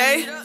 day.